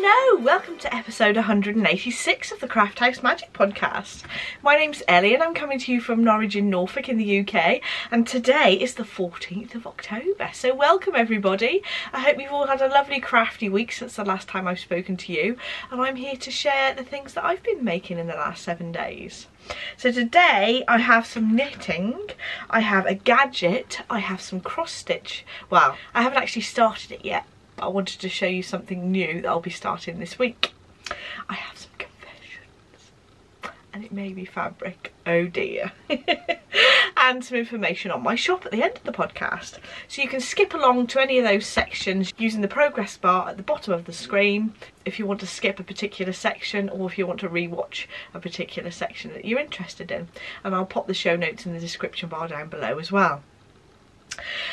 Hello, welcome to episode 186 of the Craft House Magic podcast. My name's Ellie and I'm coming to you from Norwich in Norfolk in the UK and today is the 14th of October. So welcome everybody. I hope you've all had a lovely crafty week since the last time I've spoken to you and I'm here to share the things that I've been making in the last seven days. So today I have some knitting, I have a gadget, I have some cross stitch. Well, I haven't actually started it yet I wanted to show you something new that I'll be starting this week. I have some confessions and it may be fabric, oh dear. and some information on my shop at the end of the podcast. So you can skip along to any of those sections using the progress bar at the bottom of the screen if you want to skip a particular section or if you want to rewatch a particular section that you're interested in. And I'll pop the show notes in the description bar down below as well.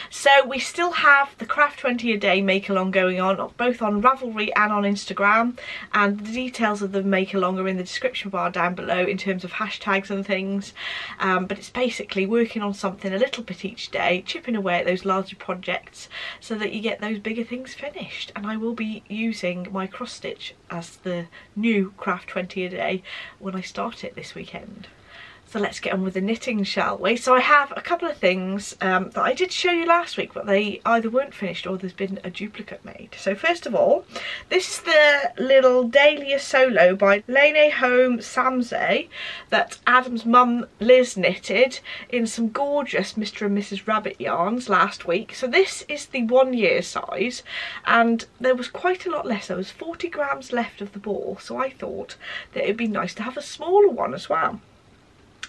So we still have the Craft 20 a day make along going on both on Ravelry and on Instagram. And the details of the make along are in the description bar down below in terms of hashtags and things. Um, but it's basically working on something a little bit each day chipping away at those larger projects so that you get those bigger things finished. And I will be using my cross stitch as the new Craft 20 a day when I start it this weekend. So let's get on with the knitting, shall we? So I have a couple of things um, that I did show you last week, but they either weren't finished or there's been a duplicate made. So first of all, this is the little Dahlia Solo by Lene Holme Samsøe that Adam's mum Liz knitted in some gorgeous Mr. and Mrs. Rabbit yarns last week. So this is the one year size and there was quite a lot less. There was 40 grams left of the ball. So I thought that it'd be nice to have a smaller one as well.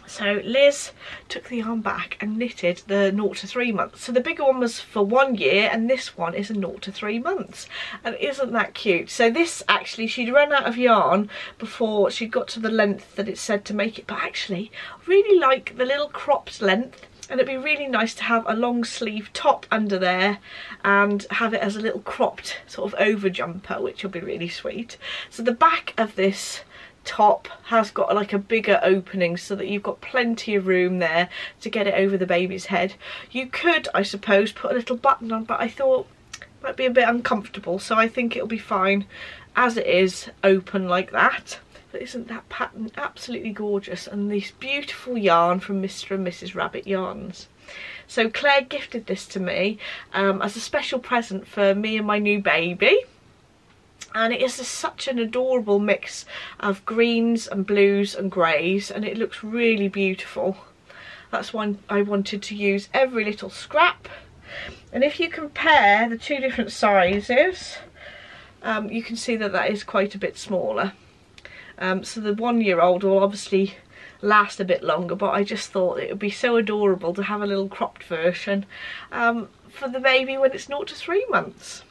So Liz took the yarn back and knitted the 0 to 3 months. So the bigger one was for one year and this one is a 0 to 3 months. And isn't that cute? So this actually, she'd run out of yarn before she got to the length that it said to make it. But actually, I really like the little cropped length and it'd be really nice to have a long sleeve top under there and have it as a little cropped sort of over jumper which will be really sweet so the back of this top has got like a bigger opening so that you've got plenty of room there to get it over the baby's head. You could, I suppose, put a little button on, but I thought might be a bit uncomfortable, so I think it'll be fine as it is open like that. But isn't that pattern absolutely gorgeous? And this beautiful yarn from Mr. and Mrs. Rabbit Yarns. So Claire gifted this to me um, as a special present for me and my new baby and it is such an adorable mix of greens and blues and greys and it looks really beautiful. That's why I wanted to use every little scrap. And if you compare the two different sizes um, you can see that that is quite a bit smaller. Um, so the one year old will obviously last a bit longer but I just thought it would be so adorable to have a little cropped version um, for the baby when it's not to 3 months.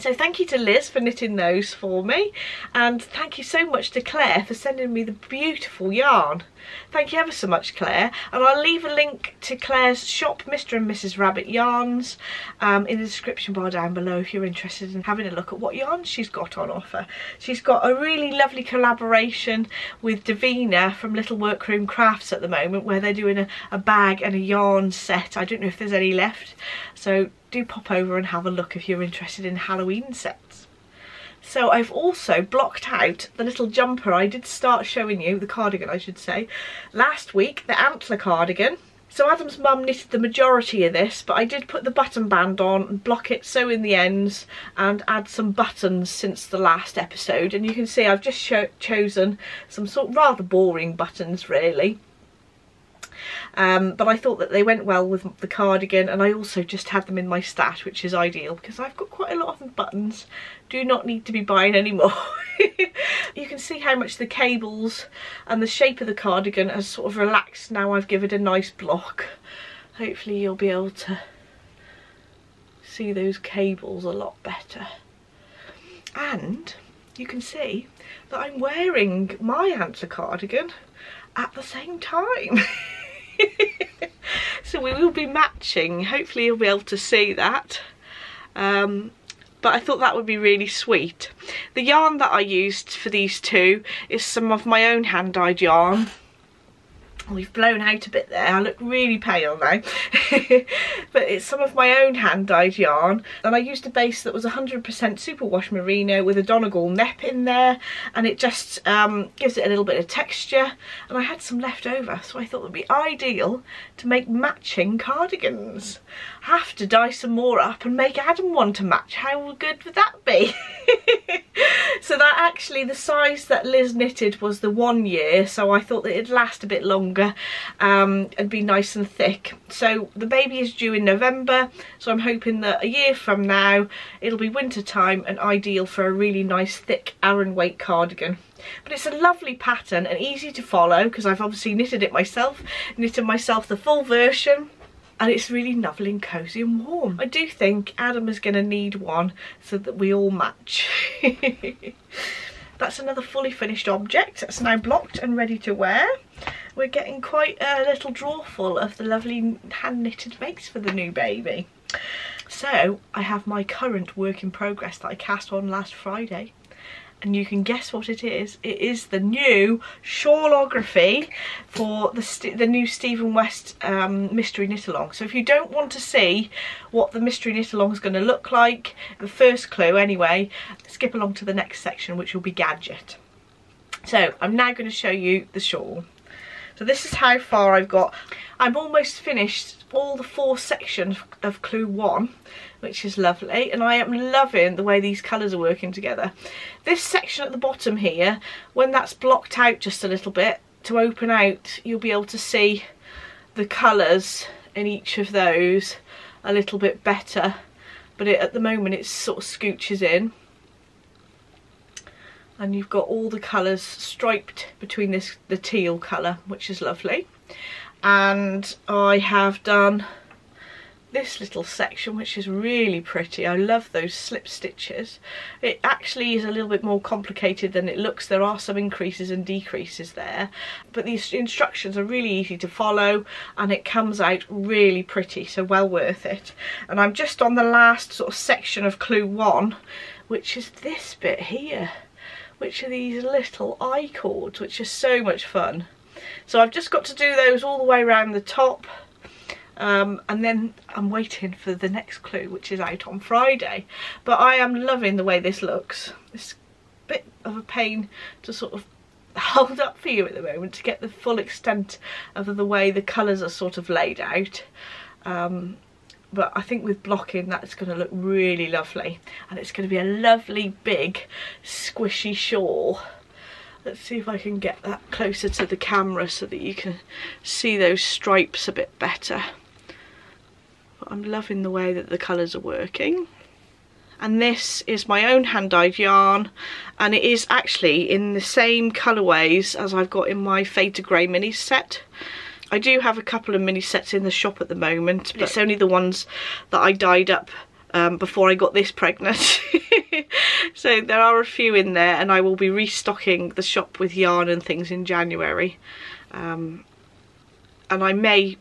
So thank you to Liz for knitting those for me and thank you so much to Claire for sending me the beautiful yarn. Thank you ever so much Claire and I'll leave a link to Claire's shop Mr and Mrs Rabbit Yarns um, in the description bar down below if you're interested in having a look at what yarns she's got on offer. She's got a really lovely collaboration with Davina from Little Workroom Crafts at the moment where they're doing a, a bag and a yarn set. I don't know if there's any left so do pop over and have a look if you're interested in Halloween sets. So I've also blocked out the little jumper I did start showing you, the cardigan I should say, last week, the antler cardigan. So Adam's mum knitted the majority of this, but I did put the button band on and block it sew in the ends and add some buttons since the last episode. And you can see I've just chosen some sort of rather boring buttons really um, but I thought that they went well with the cardigan and I also just had them in my stash which is ideal because I've got quite a lot of buttons. Do not need to be buying anymore you can see how much the cables and the shape of the cardigan has sort of relaxed now I've given it a nice block. Hopefully you'll be able to see those cables a lot better. And you can see that I'm wearing my antler cardigan at the same time so we will be matching. Hopefully you'll be able to see that. Um, but I thought that would be really sweet. The yarn that I used for these two is some of my own hand-dyed yarn we've blown out a bit there. I look really pale now. But it's some of my own hand dyed yarn. And I used a base that was 100% superwash merino with a Donegal nep in there. And it just um, gives it a little bit of texture. And I had some left over so I thought it would be ideal to make matching cardigans. Have to dye some more up and make Adam one to match. How good would that be so that actually the size that Liz knitted was the one year so I thought that it'd last a bit longer um, and be nice and thick. So the baby is due in November so I'm hoping that a year from now it'll be winter time and ideal for a really nice thick Aran weight cardigan. But it's a lovely pattern and easy to follow because I've obviously knitted it myself knitted myself the full version and it's really lovely and cosy and warm. I do think Adam is going to need one so that we all match. That's another fully finished object that's now blocked and ready to wear. We're getting quite a little drawer full of the lovely hand knitted makes for the new baby. So I have my current work in progress that I cast on last Friday and you can guess what it is. It is the new shawlography for the, the new Stephen West um, Mystery Knit Along. So if you don't want to see what the Mystery Knit Along is going to look like, the first clue anyway, skip along to the next section which will be Gadget. So I'm now going to show you the shawl. So this is how far I've got. I'm almost finished all the four sections of clue one which is lovely and I am loving the way these colours are working together. This section at the bottom here, when that's blocked out just a little bit to open out, you'll be able to see the colours in each of those a little bit better but it, at the moment it sort of scooches in and you've got all the colours striped between this the teal colour which is lovely and I have done this little section which is really pretty. I love those slip stitches. It actually is a little bit more complicated than it looks. There are some increases and decreases there but these instructions are really easy to follow and it comes out really pretty so well worth it. And I'm just on the last sort of section of clue one which is this bit here which are these little I cords which are so much fun. So I've just got to do those all the way around the top um, and then I'm waiting for the next clue which is out on Friday. But I am loving the way this looks. It's a bit of a pain to sort of hold up for you at the moment to get the full extent of the way the colours are sort of laid out. Um, but I think with blocking that's going to look really lovely. And it's going to be a lovely big squishy shawl let's see if I can get that closer to the camera so that you can see those stripes a bit better. But I'm loving the way that the colours are working. And this is my own hand dyed yarn and it is actually in the same colourways as I've got in my Fade to Grey mini set. I do have a couple of mini sets in the shop at the moment but it's only the ones that I dyed up um, before I got this pregnant. So there are a few in there and I will be restocking the shop with yarn and things in January. Um, and I may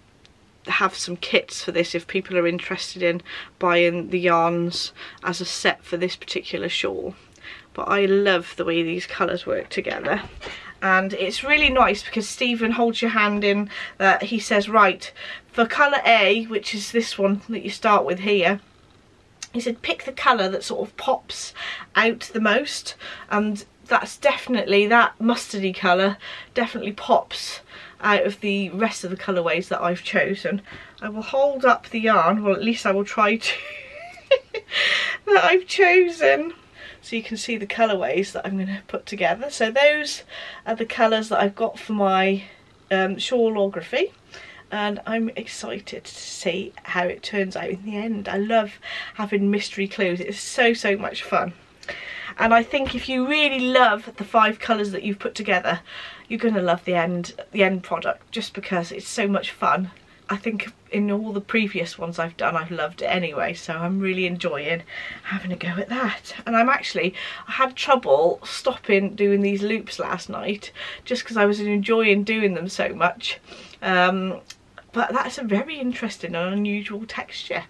have some kits for this if people are interested in buying the yarns as a set for this particular shawl. But I love the way these colours work together. And it's really nice because Stephen holds your hand in that he says right for colour A which is this one that you start with here he said pick the colour that sort of pops out the most and that's definitely that mustardy colour definitely pops out of the rest of the colourways that I've chosen. I will hold up the yarn, well at least I will try to, that I've chosen. So you can see the colourways that I'm going to put together. So those are the colours that I've got for my um, shawlography and I'm excited to see how it turns out in the end. I love having mystery clues, it's so so much fun. And I think if you really love the five colours that you've put together you're going to love the end the end product just because it's so much fun. I think in all the previous ones I've done I've loved it anyway so I'm really enjoying having a go at that. And I'm actually I had trouble stopping doing these loops last night just because I was enjoying doing them so much. Um, but that's a very interesting and unusual texture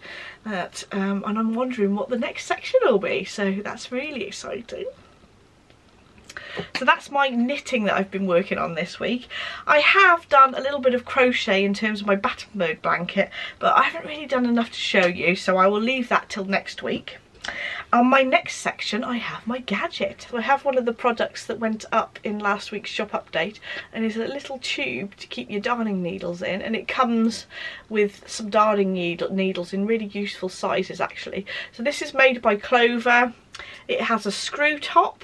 that um, and I'm wondering what the next section will be so that's really exciting So that's my knitting that I've been working on this week. I have done a little bit of crochet in terms of my Battenberg blanket, but I haven't really done enough to show you, so I will leave that till next week. On my next section I have my gadget. I have one of the products that went up in last week's shop update and it's a little tube to keep your darning needles in and it comes with some darning needle needles in really useful sizes actually. So this is made by Clover. It has a screw top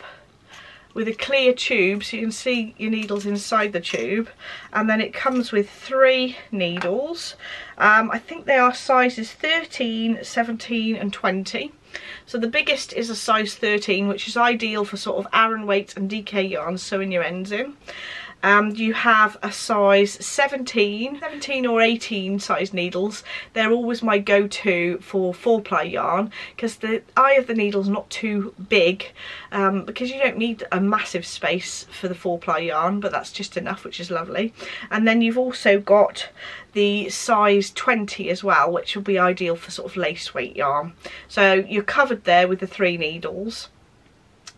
with a clear tube so you can see your needles inside the tube and then it comes with three needles um, I think they are sizes 13 17 and 20 so the biggest is a size 13 which is ideal for sort of Aran weights and DK yarns sewing your ends in um, you have a size 17, 17 or 18 size needles. They're always my go-to for four ply yarn because the eye of the needle is not too big um, because you don't need a massive space for the four ply yarn but that's just enough which is lovely. And then you've also got the size 20 as well which will be ideal for sort of lace weight yarn. So you're covered there with the three needles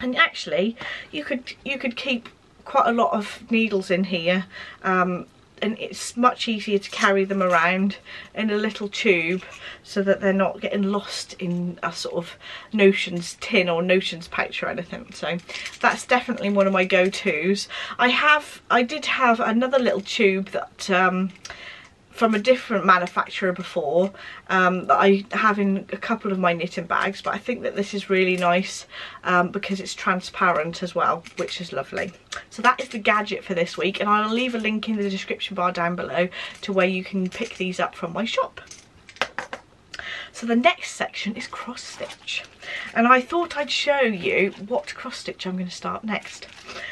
and actually you could you could keep quite a lot of needles in here um, and it's much easier to carry them around in a little tube so that they're not getting lost in a sort of notions tin or notions pouch or anything. So that's definitely one of my go-to's. I have i did have another little tube that um, from a different manufacturer before um, that I have in a couple of my knitting bags but I think that this is really nice um, because it's transparent as well which is lovely. So that is the gadget for this week and I'll leave a link in the description bar down below to where you can pick these up from my shop. So the next section is cross stitch. And I thought I'd show you what cross stitch I'm going to start next.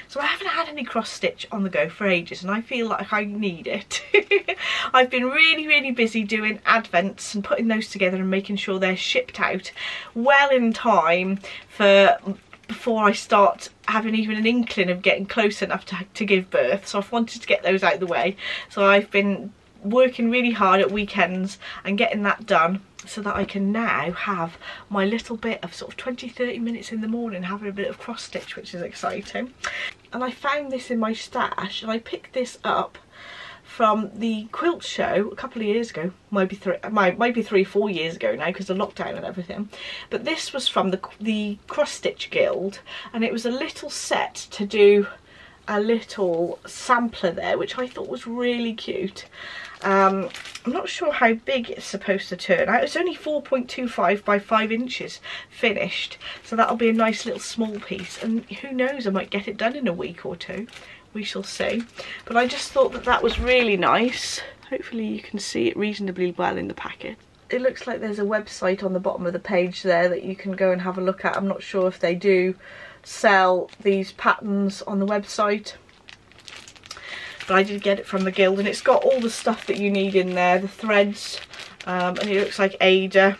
So I haven't had any cross stitch on the go for ages and I feel like I need it. I've been really, really busy doing advents and putting those together and making sure they're shipped out well in time for before I start having even an inkling of getting close enough to, to give birth. So I've wanted to get those out of the way. So I've been working really hard at weekends and getting that done so that I can now have my little bit of sort of 20 30 minutes in the morning having a bit of cross stitch which is exciting. And I found this in my stash and I picked this up from the quilt show a couple of years ago maybe three maybe three four years ago now because of lockdown and everything. But this was from the the cross stitch guild and it was a little set to do a little sampler there which I thought was really cute um, I'm not sure how big it's supposed to turn out. It's only 4.25 by 5 inches finished. So that'll be a nice little small piece. And who knows, I might get it done in a week or two. We shall see. But I just thought that that was really nice. Hopefully you can see it reasonably well in the packet. It looks like there's a website on the bottom of the page there that you can go and have a look at. I'm not sure if they do sell these patterns on the website but I did get it from the guild and it's got all the stuff that you need in there the threads um, and it looks like Aida.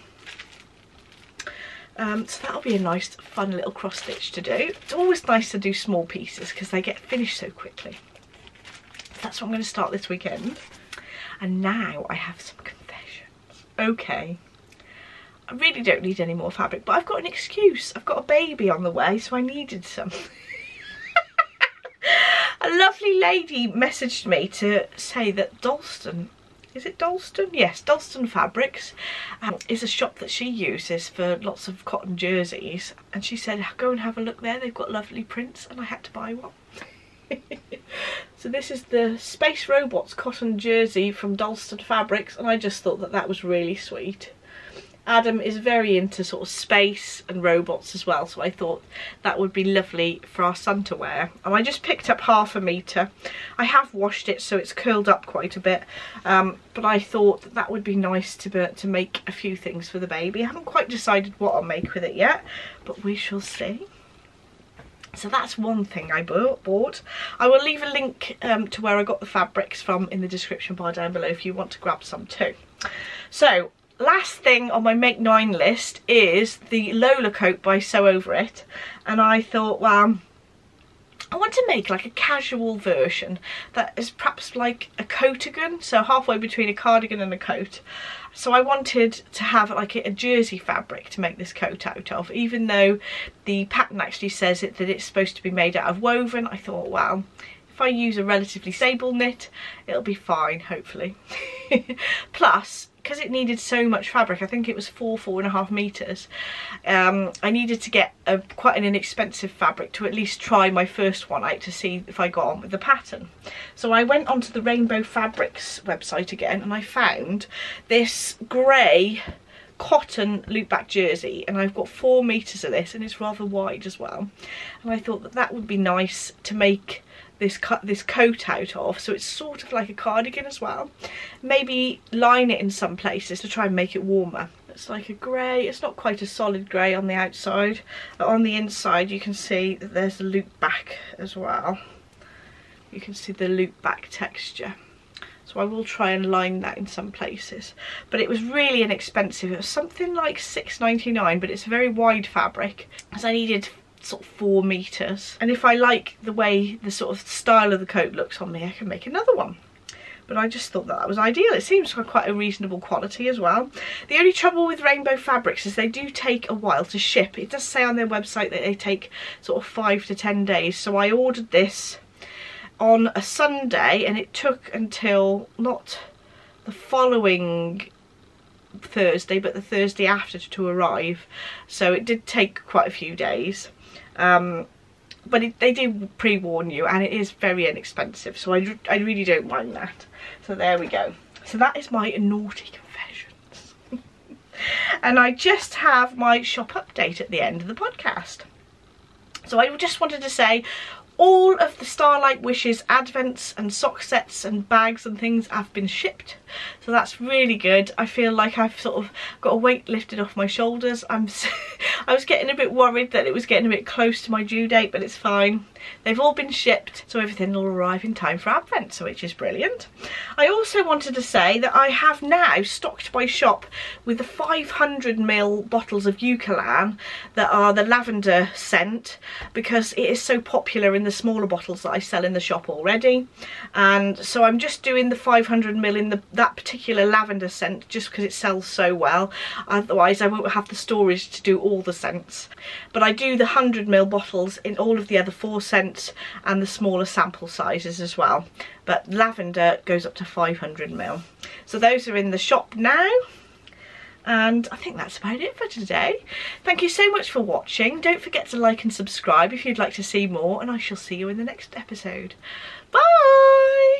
Um, so that'll be a nice fun little cross stitch to do. It's always nice to do small pieces because they get finished so quickly. That's what I'm going to start this weekend. And now I have some confessions. Okay. I really don't need any more fabric but I've got an excuse. I've got a baby on the way so I needed some a lovely lady messaged me to say that Dalston is it Dalston? Yes, Dalston Fabrics um, is a shop that she uses for lots of cotton jerseys and she said go and have a look there they've got lovely prints and I had to buy one. so this is the Space Robots cotton jersey from Dalston Fabrics and I just thought that that was really sweet. Adam is very into sort of space and robots as well so I thought that would be lovely for our son to wear and I just picked up half a metre I have washed it so it's curled up quite a bit um, but I thought that, that would be nice to, be, to make a few things for the baby I haven't quite decided what I'll make with it yet but we shall see so that's one thing I bought. I will leave a link um, to where I got the fabrics from in the description bar down below if you want to grab some too. So last thing on my make nine list is the Lola coat by Sew Over It and I thought well I want to make like a casual version that is perhaps like a coatigan, so halfway between a cardigan and a coat. So I wanted to have like a, jersey fabric to make this coat out of, even though the pattern actually says it that it's supposed to be made out of woven. I thought, well, if I use a relatively stable knit, it'll be fine, hopefully. Plus, because it needed so much fabric, I think it was four, four and a half meters, um, I needed to get a, quite an inexpensive fabric to at least try my first one out to see if I got on with the pattern. So I went onto the Rainbow Fabrics website again and I found this grey cotton loop back jersey and I've got four meters of this and it's rather wide as well and I thought that that would be nice to make this cut this coat out of so it's sort of like a cardigan as well. Maybe line it in some places to try and make it warmer. It's like a grey it's not quite a solid grey on the outside but on the inside you can see that there's a loop back as well. You can see the loop back texture. So I will try and line that in some places. But it was really inexpensive. It was something like 6.99 but it's a very wide fabric. As I needed sort of four meters and if I like the way the sort of style of the coat looks on me I can make another one but I just thought that, that was ideal. It seems quite a reasonable quality as well. The only trouble with rainbow fabrics is they do take a while to ship. It does say on their website that they take sort of five to ten days. So I ordered this on a Sunday and it took until not the following Thursday but the Thursday after to arrive. So it did take quite a few days. Um, but it, they do pre-warn you and it is very inexpensive so I, I really don't mind that. So there we go. So that is my naughty confessions. And I just have my shop update at the end of the podcast. So I just wanted to say all of the Starlight Wishes advents and sock sets and bags and things have been shipped. So that's really good. I feel like I've sort of got a weight lifted off my shoulders. I'm I was getting a bit worried that it was getting a bit close to my due date but it's fine they've all been shipped so everything will arrive in time for Advent so which is brilliant. I also wanted to say that I have now stocked my shop with the 500ml bottles of Eucalan that are the lavender scent because it is so popular in the smaller bottles that I sell in the shop already. And so I'm just doing the 500ml in the that particular lavender scent just because it sells so well. Otherwise I won't have the storage to do all the scents. But I do the 100ml bottles in all of the other four scents and the smaller sample sizes as well but lavender goes up to 500ml so those are in the shop now and I think that's about it for today. Thank you so much for watching. Don't forget to like and subscribe if you'd like to see more and I shall see you in the next episode. Bye!